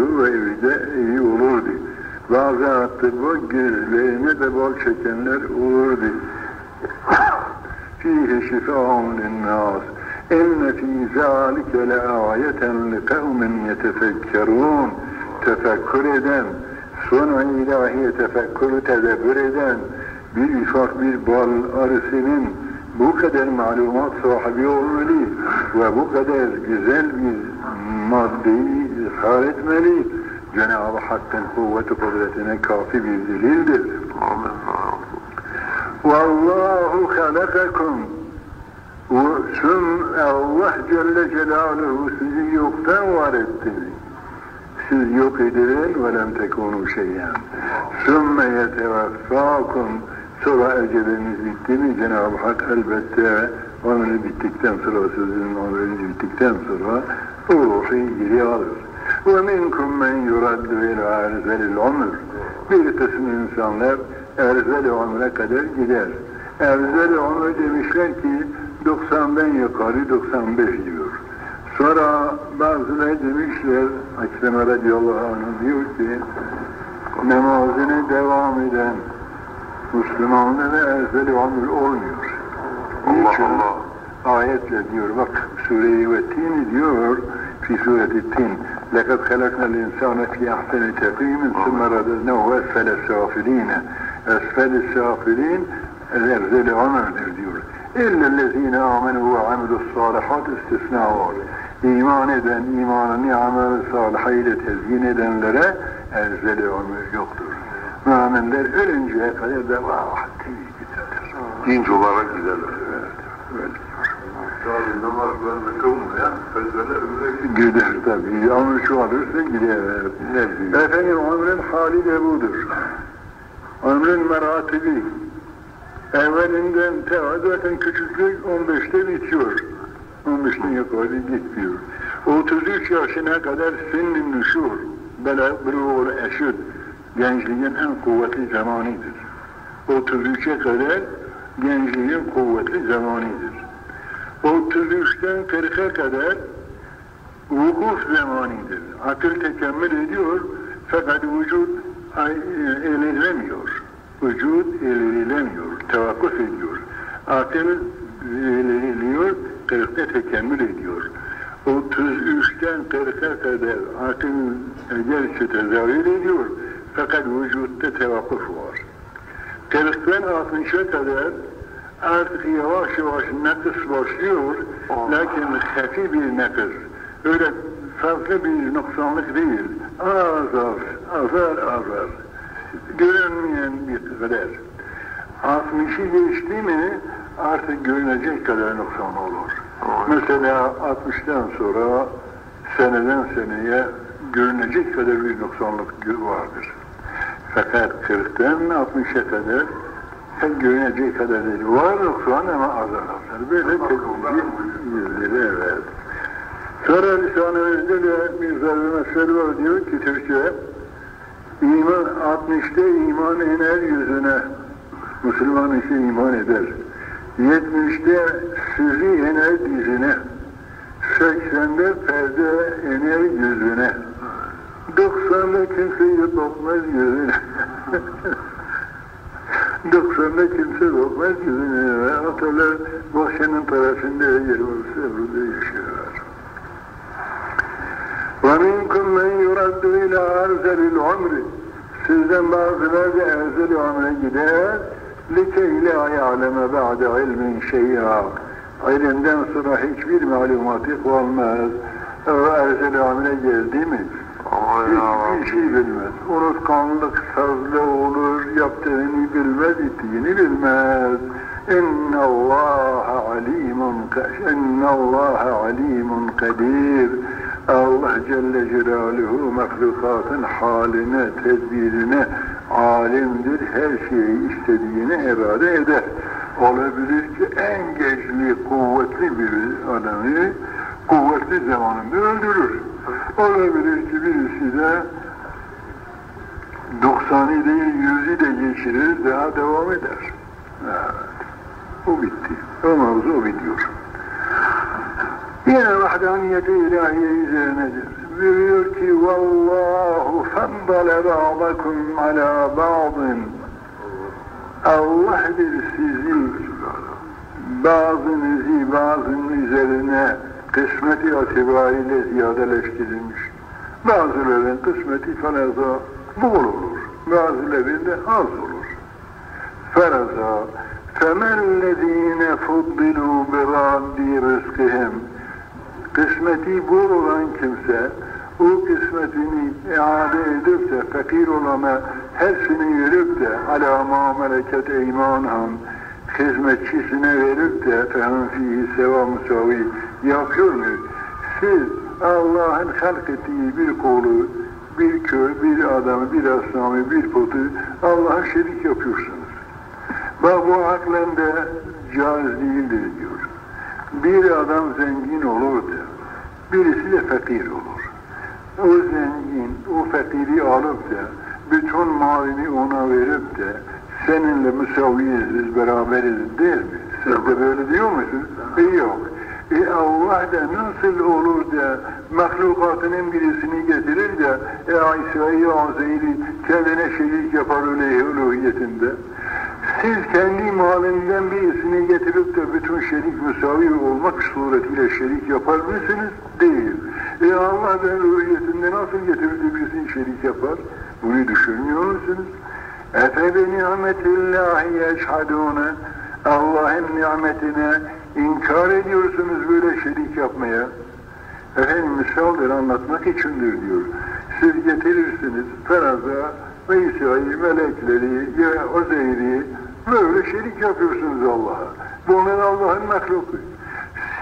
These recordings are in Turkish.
ve evi de iyi olurdu. Bazı hatta bu gözlerine de bal çekenler olurdu. Fihi şifa'un linnâs. İnne fî zâlike le âyeten li kavmin yetefekkerûn. Tefekkür eden, sonra ilahiye tefekkürü tedebbür eden bir ufak bir bal arısının bu kadar malumat sahibi olmalı ve bu kadar güzel bir maddeyi izhar etmeli. Cenab-ı Hakk'ın kuvveti kudretine kafi bir delildir. Vallahu halakakum Süm Allah Celle Celaluhu sizi yoktan var etti. Siz yok edilen ve lem tekunu şeyen. Sümme yeteveffakum sonra eceliniz bitti mi Cenab-ı Hak elbette ömrü bittikten sonra sizin ömrünüz bittikten sonra ruhu geri alır. Minkum men yuraddu ila erzelil ömür. Bir kısım insanlar erzel ömre kadar gider. Erzel ömür demişler ki 90'dan yukarı 95 diyor. Sonra bazıları demişler, Akrem radıyallahu anh diyor ki, namazını devam eden Müslümanlara erzeli ömür olmuyor. Allah Niçin? Allah. Ayetle diyor, bak Sure-i Vettin diyor, fi sureti Tin, لَقَدْ خَلَقْنَا الْاِنْسَانَ فِي اَحْسَنِ تَقِيمٍ ثُمَّ رَدَدْنَهُ اَسْفَلَ السَّافِلِينَ اَسْفَلِ السَّافِلِينَ erzeli ömürdür diyor. İllellezine amenu ve amilus salihat istisna var. İman eden, imanını amel salihayla tezyin edenlere erzeli ömür yoktur. Müminler ölünceye kadar devam ettiği giderler. Dinç olarak giderler. Evet, öyle diyor. Tabi namazlarını kılmayan özele ömre Gider tabii. Ömür şu alırsa gider. Ne diyor? Efendim ömrün hali de budur. Ömrün meratibi. Evvelinden te zaten küçüklük 15'te bitiyor. 15'ten yukarı gitmiyor. 33 yaşına kadar sinnin nüşur, buluğul eşid, gençliğin en kuvvetli zamanıdır. 33'e kadar gençliğin kuvvetli zamanıdır. 33'ten 40'a kadar vukuf zamanıdır. Akıl tekemmül ediyor fakat vücut ilerlemiyor. Vücut ilerlemiyor, tevakkuf ediyor. Akıl ilerliyor, 40'ta tekemmül ediyor. 33'ten 40'a kadar akıl gerçi tezahür ediyor fakat vücutta tevakkuf var. 40'tan 60'a kadar artık yavaş yavaş nakıs başlıyor. Lakin hafi bir nakıs. Öyle farklı bir noksanlık değil. Az az, azar azar. Görünmeyen bir kadar. 60'ı geçti mi artık görünecek kadar noksan olur. Mesela 60'tan sonra seneden seneye görünecek kadar bir noksanlık vardır. Fakat 40'tan 60'a kadar pek görünecek kadar değil. Var noksan ama azar. Böyle tedbirci yüzleri evet. Sonra bir zarbe mesele var diyor ki Türkçe iman 60'ta iman iner yüzüne Müslüman ise iman eder. 70'te sizi iner dizine. 80'de perde iner yüzüne. 90'da kimseyi bakmaz yüzüne. 90'da kimse bakmaz yüzüne. Atalar bahçenin tarafında yer olursa burada yaşıyorlar. وَمِنْكُمْ مَنْ يُرَدُّ اِلَى اَرْزَلِ الْعُمْرِ Sizden bazıları da erzel ömre gider. لِكَيْ لَا يَعْلَمَ بَعْدَ عِلْمٍ شَيْئًا İlimden sonra hiçbir malumatı olmaz. O erzel ömre geldi mi? Hiçbir şey bilmez. Unutkanlık sazlı olur, yaptığını bilmez, ettiğini bilmez. İnna Allah alimun inna Allah alimun kadir. Allah Celle Celaluhu mahlukatın haline, tedbirine alimdir. Her şeyi istediğini irade eder. Olabilir ki en gençli, kuvvetli bir adamı vakti zamanında öldürür. Olabilir ki birisi de 90'ı değil 100'ü de geçirir, daha devam eder. Evet. O bitti. O mevzu bitiyor. Yine vahdaniyeti ilahiye üzerinedir. Buyuruyor ki vallahu faddale ba'dakum ala ba'din Allah'dır sizi bazınızı bazının üzerine kısmeti itibariyle ziyadeleştirilmiş. Bazıların kısmeti faraza bol olur. Bazılarında az olur. Faraza فَمَنْ الَّذ۪ينَ فُضِّلُوا بِرَادِّ رِزْقِهِمْ Kısmeti bol olan kimse o kısmetini iade edip de fakir olana hepsini verip de ala ma meleket eymanhum hizmetçisine verip fehum fihi seva musavi yapıyor mu? Siz Allah'ın halk ettiği bir kolu, bir köy, bir adamı, bir asnamı, bir potu Allah'a şerik yapıyorsunuz. Bak bu aklen de caiz değildir diyor. Bir adam zengin olur da, birisi de fakir olur. O zengin, o fakiri alıp da, bütün malini ona verip de, seninle müsaviyiz, beraberiz değil mi? Siz de böyle diyor musunuz? E yok. E Allah da nasıl olur da mahlukatının birisini getirir de e İsa'yı Azeyri kendine şerik yapar uluhiyetinde. Siz kendi malinden birisini getirip de bütün şerik müsavi olmak suretiyle şerik yapar mısınız? Değil. E Allah da uluhiyetinde nasıl getirir de birisini şerik yapar? Bunu düşünmüyor musunuz? Efe bi nimetillahi yeşhadûne Allah'ın nimetine inkar ediyorsunuz böyle şerik yapmaya. Efendim misaldir anlatmak içindir diyor. Siz getirirsiniz feraza ve İsa'yı, melekleri, ya Ozeyri böyle şerik yapıyorsunuz Allah'a. Bunlar Allah'ın mahluku.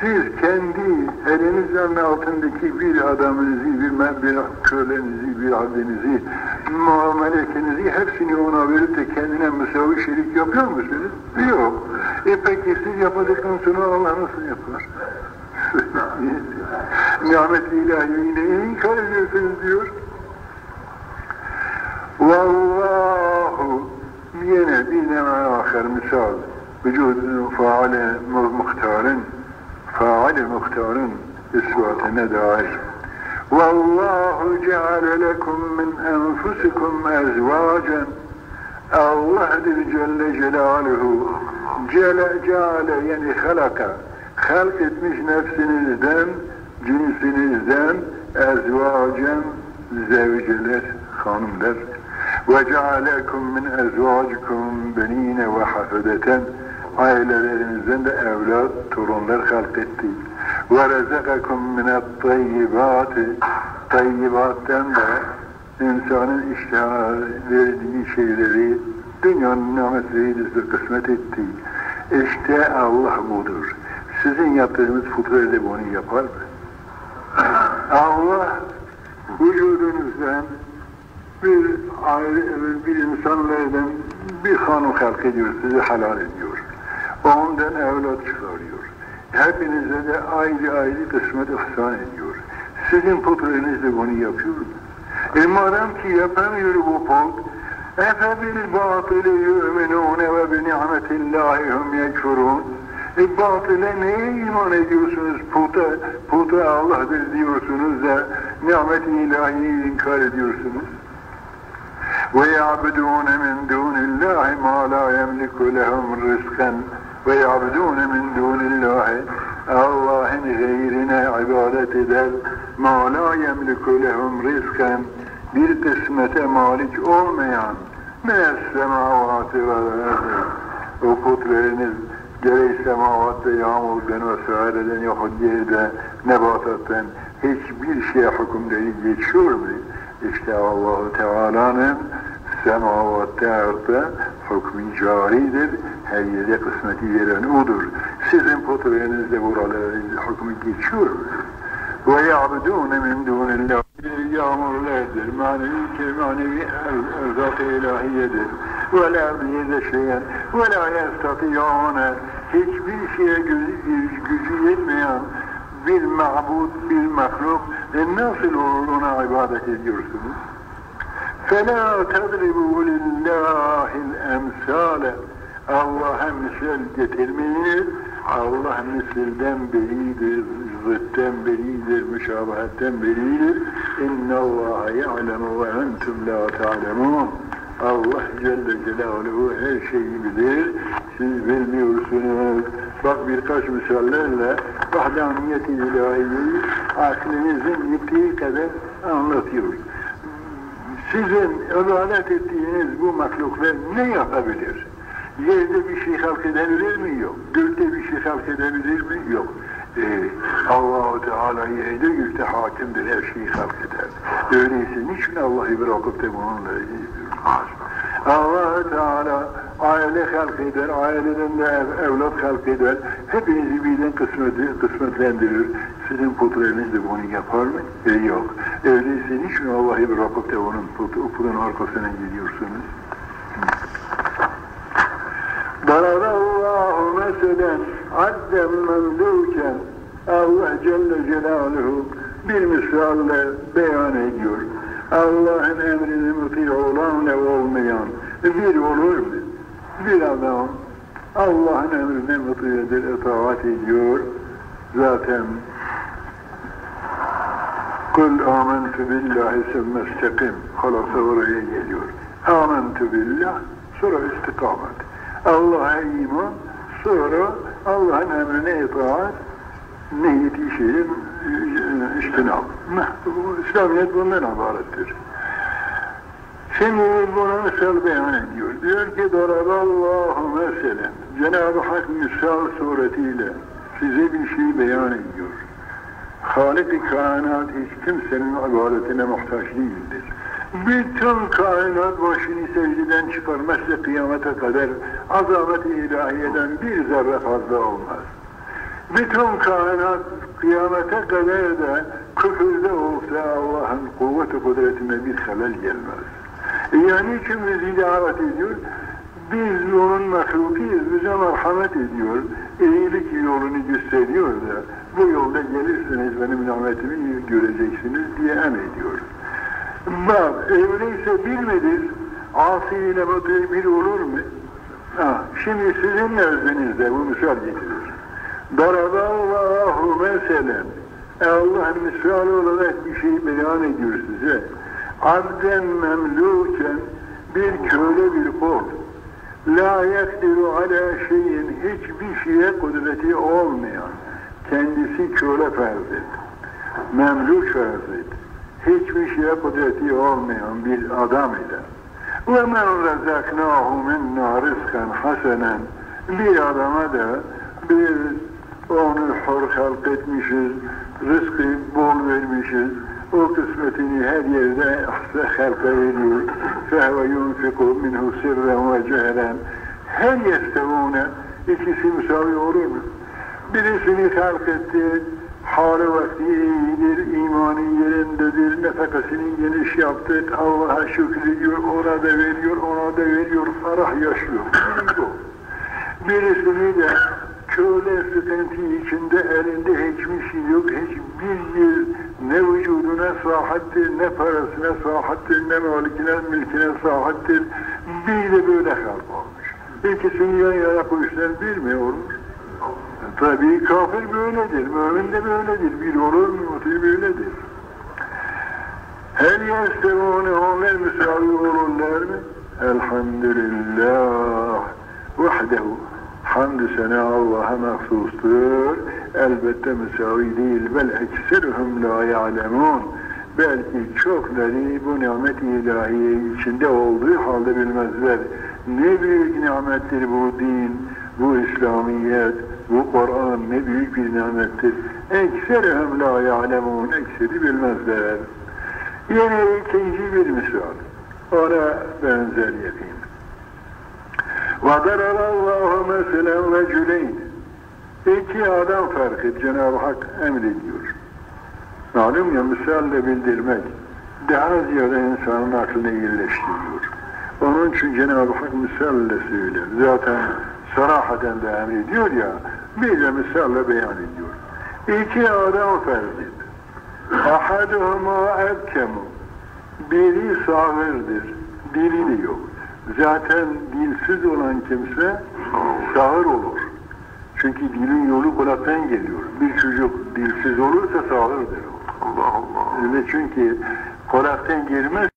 Siz kendi elinizin altındaki bir adamınızı, bir, bir kölenizi, bir abdinizi, melekinizi hepsini ona verip de kendine müsavi şerik yapıyor musunuz? Yok. E peki siz yapmadıktan sonra Allah nasıl yapar? Nimet-i ilahiyi ne inkar ediyorsunuz diyor. Vallahu yine bir de ahir misal vücudun faale muhtarın faale muhtarın isvatine dair. Vallahu ceale lekum min enfusikum ezvacen Allah'dır Celle Celaluhu Cele Ceale yani halaka halk etmiş nefsinizden cinsinizden ezvacen zevceler hanımlar. Ve cealekum min ezvacikum benine ve hafedeten ailelerinizden de evlat, torunlar halk etti. Ve rezekakum minet tayyibati tayyibattan da insanın iştihar verdiği şeyleri dünyanın nimetleriyle kısmet etti. İşte Allah budur. Sizin yaptığınız fıtrayla bunu yapar mı? Allah vücudunuzdan bir bir insanlardan bir hanım halk ediyor, sizi halal ediyor. Ondan evlat çıkarıyor. Hepinize de ayrı ayrı kısmet ihsan ediyor. Sizin putlarınız da bunu yapıyor mu? E madem ki yapamıyor bu put, Efebil yu'minune ve bi ni'metillahi hum yekfurun. E batıle neye iman ediyorsunuz? Puta, puta Allah'dır diyorsunuz da nimet-i ilahiyi inkar ediyorsunuz. Ve ya'budune min dunillahi ma la yemliku lehum rizkan ve ya'budune min dunillahi Allah'ın gayrine ibadet eder ma la yemliku lehum rizkan bir kısmete malik olmayan mes semavatı ve o putlarınız gerek semavatta yağmurdan vesaireden yahut yerde nebatattan hiçbir şeye hükümleri geçiyor mu? İşte Allahu Teala'nın semavatta arda hükmü caridir. Her yere kısmeti veren odur. Sizin putlarınızda buralara hükmü geçiyor mu? Ve ya'budûne min dûnillah. Yağmurlardır, manevi ki manevi erzak-ı ilahiyedir. Ve la biyede şeyen, ve la yestatiyâne. Hiçbir şeye gücü, gücü yetmeyen bir ma'bud, bir mahluk e nasıl olur ona ibadet ediyorsunuz? فَلَا تَضْرِبُوا لِلّٰهِ الْاَمْسَالَ Allah'a misal getirmeyiniz. Allah misilden beridir, zıtten beridir, müşabahetten beridir. İnna Allah ya'lemu ve entum la. Allah Celle Celaluhu her şeyi bilir. Siz bilmiyorsunuz. Bak birkaç misallerle vahdaniyet-i ilahiyeyi aklınızın gittiği kadar anlatıyor. Sizin ibadet ettiğiniz bu mahluklar ne yapabilir? Yerde bir şey halk edebilir mi? Yok. Gökte bir şey halk edebilir mi? Yok. Ee, Allah-u Teala yerde gökte hakimdir, her şeyi halk eder. Öyleyse niçin Allah'ı bırakıp da bununla ilgili allah Teala aile halk eder, aileden de ev, evlat halk eder. Hepinizi birden kısmet, kısmetlendirir. Sizin putlarınız da bunu yapar mı? E, yok. Öyleyse niçin Allah'ı bırakıp da onun put, putun arkasına gidiyorsunuz? Adden memluken Allah Celle Celaluhu bir misalle beyan ediyor. Allah'ın emrini muti olan ve olmayan bir olur mu? Bir adam Allah'ın emrine mutiyedir, itaat ediyor. Zaten Kul amentu billahi semmestekim. Halasa oraya geliyor. Amentu billah, sonra istikamet. Allah'a iman, sonra Allah'ın emrine itaat, niyeti şeyin iştinab. İslamiyet bundan ibarettir. Şimdi buna misal beyan ediyor. Diyor ki Daraballahu meselen. Cenab-ı Hak misal suretiyle size bir şey beyan ediyor. Halik-i kainat hiç kimsenin ibadetine muhtaç değildir. Bütün kainat başını secdeden çıkarmazsa kıyamete kadar azamet-i ilahiyeden bir zerre fazla olmaz. Bütün kainat kıyamete kadar da küfürde olsa Allah'ın kuvvet-i kudretine bir halel gelmez. Yani için bizi davet ediyor? Biz onun mahlukuyuz, bize merhamet ediyor, iyilik yolunu gösteriyor da bu yolda gelirseniz benim nimetimi göreceksiniz diye emrediyor. Bak, öyleyse bilmedir, asi ile muti bir olur mu? Ha, şimdi sizin nezdinizde bu misal getirir. Daraballahu meselen. Allah misal olarak bir şey beyan ediyor size. Abden memluken bir köle bir kul. La yekdiru ala şeyin hiçbir şeye kudreti olmayan. Kendisi köle et. Memluk et Hiçbir şeye kudreti olmayan bir adam ile. Ve men rezaknahu minna rizkan hasenen. Bir adama da bir onu hor halk etmişiz, rızkı bol vermişiz, o kısmetini her yerde halka veriyor. فَهْوَ يُنْفِقُ مِنْهُ سِرًّا وَجَهْرًا Her yestevune ikisi müsavi olur mu? Birisini halk etti, hali vakti iyidir, imanı yerindedir, nefekasını geniş yaptı, Allah'a şükrediyor, ona da veriyor, ona da veriyor, farah yaşıyor. Bu. Birisini de köle sıkıntı içinde elinde hiçbir şey yok, hiçbir yer ne vücuduna sahiptir, ne parasına sahiptir, ne malikine, mülkine sahiptir. Bir de böyle halk olmuş. İkisini yan yana koyuşlar bir mi? Tabii kafir böyledir, mümin de böyledir. Bir olur mu? Muti böyledir. Her yestevune onlar müsavi olurlar mı? Elhamdülillah. Vahdehu. Hamdü sena Allah'a mahsustur. Elbette müsavi değil. Bel ekserhum la ya'lemun. Belki çokları bu nimet ilahiye içinde olduğu halde bilmezler. Ne büyük nimettir bu din, bu İslamiyet, bu Kur'an ne büyük bir nimettir. Ekserhum la ya'lemun. Ekseri bilmezler. Yine ikinci bir misal. Ona benzer yapayım. وَضَرَرَ اللّٰهُ مَسَلًا رَجُلَيْنِ İki adam fark et, Cenab-ı Hak emrediyor. Malum ya misalle bildirmek daha ziyade insanın aklını iyileştiriyor. Onun için Cenab-ı Hak misalle söyler. Zaten sarahaten de emrediyor ya, bir de misalle beyan ediyor. İki adam ferdidir. Ahaduhuma ebkemu. Biri sağırdır, dili yok. Zaten dilsiz olan kimse sağır olur. Çünkü dilin yolu kulaktan geliyor. Bir çocuk dilsiz olursa sağırdır. Allah Allah. Öyle çünkü kulaktan girmez.